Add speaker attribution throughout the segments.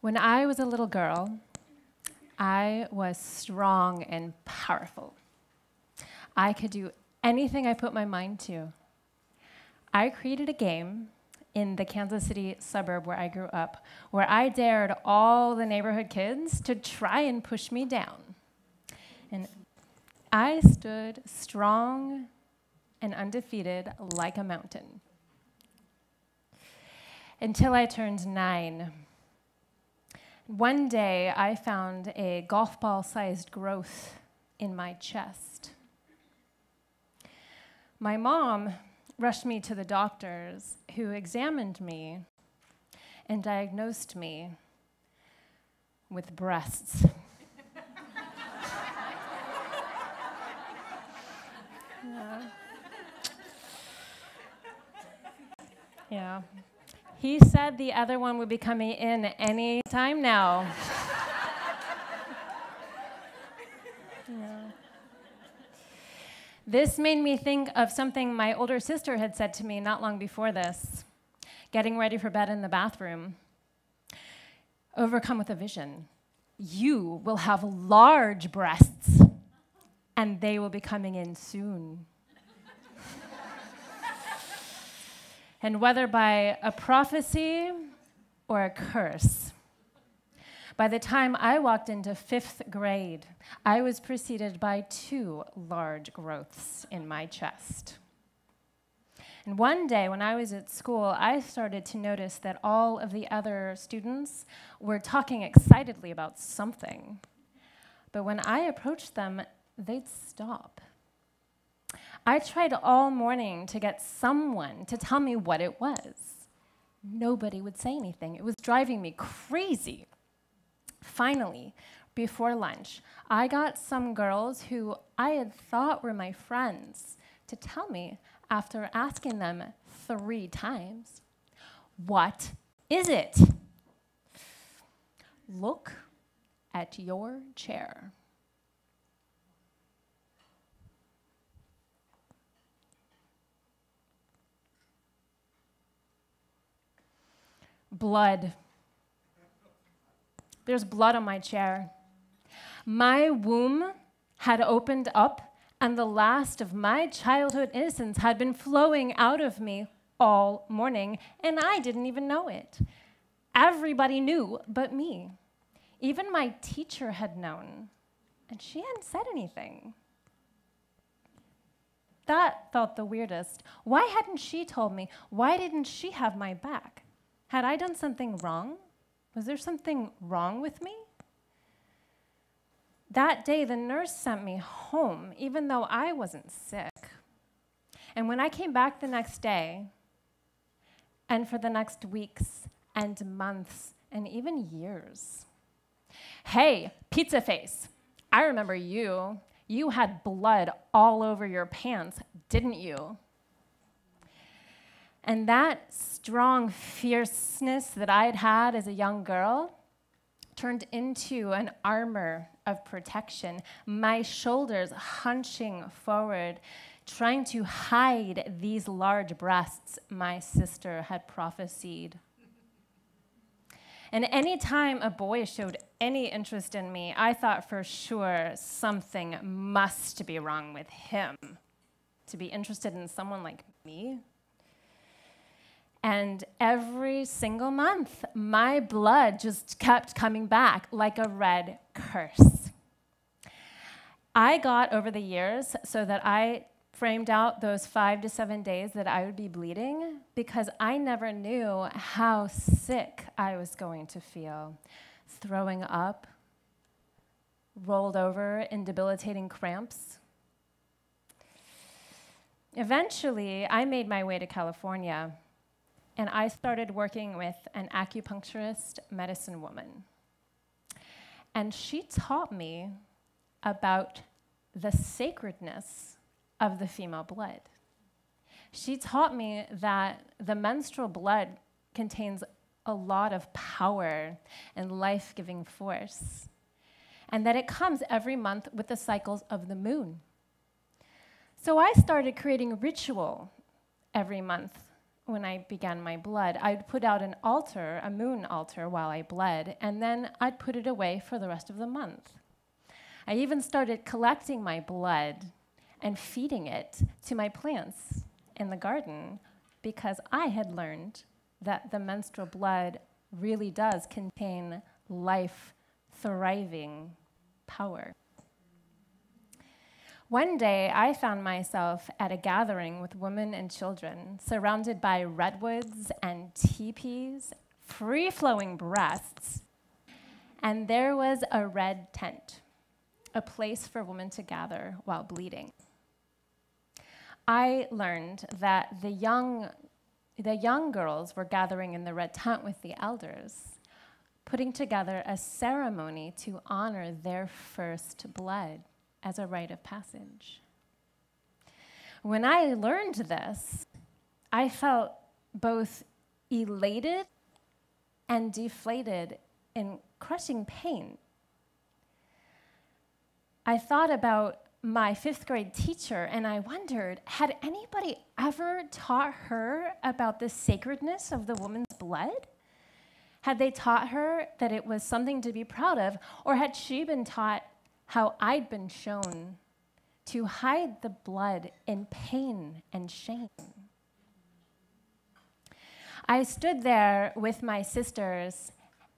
Speaker 1: When I was a little girl, I was strong and powerful. I could do anything I put my mind to. I created a game in the Kansas City suburb where I grew up where I dared all the neighborhood kids to try and push me down. And I stood strong and undefeated like a mountain until I turned nine. One day, I found a golf ball sized growth in my chest. My mom rushed me to the doctors, who examined me and diagnosed me with breasts. yeah. yeah. He said the other one would be coming in any time now. yeah. This made me think of something my older sister had said to me not long before this, getting ready for bed in the bathroom. Overcome with a vision. You will have large breasts, and they will be coming in soon. And whether by a prophecy or a curse. By the time I walked into fifth grade, I was preceded by two large growths in my chest. And one day when I was at school, I started to notice that all of the other students were talking excitedly about something. But when I approached them, they'd stop I tried all morning to get someone to tell me what it was. Nobody would say anything. It was driving me crazy. Finally, before lunch, I got some girls who I had thought were my friends to tell me after asking them three times, What is it? Look at your chair. Blood. There's blood on my chair. My womb had opened up, and the last of my childhood innocence had been flowing out of me all morning, and I didn't even know it. Everybody knew but me. Even my teacher had known, and she hadn't said anything. That felt the weirdest. Why hadn't she told me? Why didn't she have my back? Had I done something wrong? Was there something wrong with me? That day, the nurse sent me home, even though I wasn't sick. And when I came back the next day, and for the next weeks and months and even years, hey, pizza face, I remember you. You had blood all over your pants, didn't you? And that strong fierceness that I had had as a young girl turned into an armor of protection, my shoulders hunching forward, trying to hide these large breasts my sister had prophesied. And any time a boy showed any interest in me, I thought for sure something must be wrong with him. To be interested in someone like me? And every single month, my blood just kept coming back like a red curse. I got over the years so that I framed out those five to seven days that I would be bleeding because I never knew how sick I was going to feel. Throwing up, rolled over in debilitating cramps. Eventually, I made my way to California and I started working with an acupuncturist medicine woman. And she taught me about the sacredness of the female blood. She taught me that the menstrual blood contains a lot of power and life giving force, and that it comes every month with the cycles of the moon. So I started creating ritual every month when I began my blood. I'd put out an altar, a moon altar, while I bled, and then I'd put it away for the rest of the month. I even started collecting my blood and feeding it to my plants in the garden because I had learned that the menstrual blood really does contain life thriving power. One day, I found myself at a gathering with women and children, surrounded by redwoods and teepees, free flowing breasts, and there was a red tent, a place for women to gather while bleeding. I learned that the young, the young girls were gathering in the red tent with the elders, putting together a ceremony to honor their first blood as a rite of passage. When I learned this, I felt both elated and deflated in crushing pain. I thought about my fifth grade teacher and I wondered had anybody ever taught her about the sacredness of the woman's blood? Had they taught her that it was something to be proud of, or had she been taught how I'd been shown to hide the blood in pain and shame. I stood there with my sisters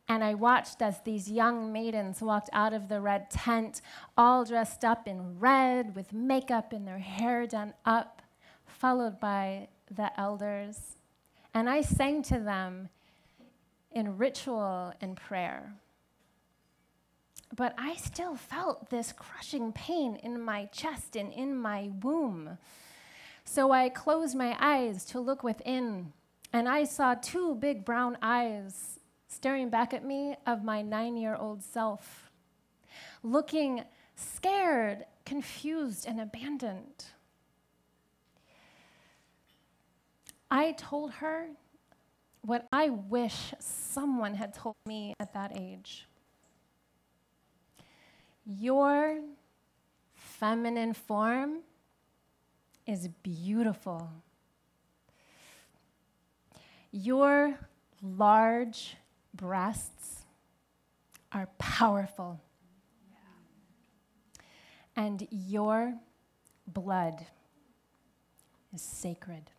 Speaker 1: and I watched as these young maidens walked out of the red tent, all dressed up in red with makeup and their hair done up, followed by the elders. And I sang to them in ritual and prayer but I still felt this crushing pain in my chest and in my womb. So I closed my eyes to look within, and I saw two big brown eyes staring back at me of my nine year old self, looking scared, confused, and abandoned. I told her what I wish someone had told me at that age. Your feminine form is beautiful. Your large breasts are powerful. And your blood is sacred.